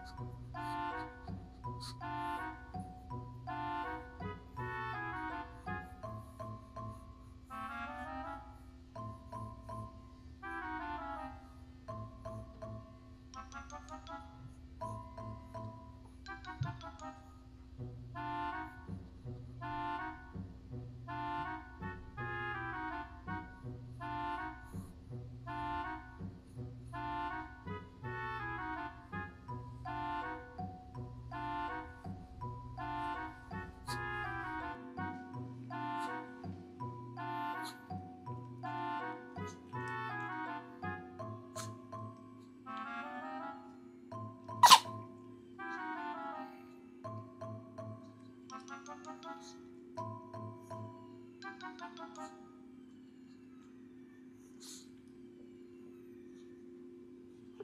ですか